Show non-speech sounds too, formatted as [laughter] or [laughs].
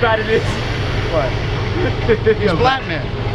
bad it is. What? [laughs] He's black man.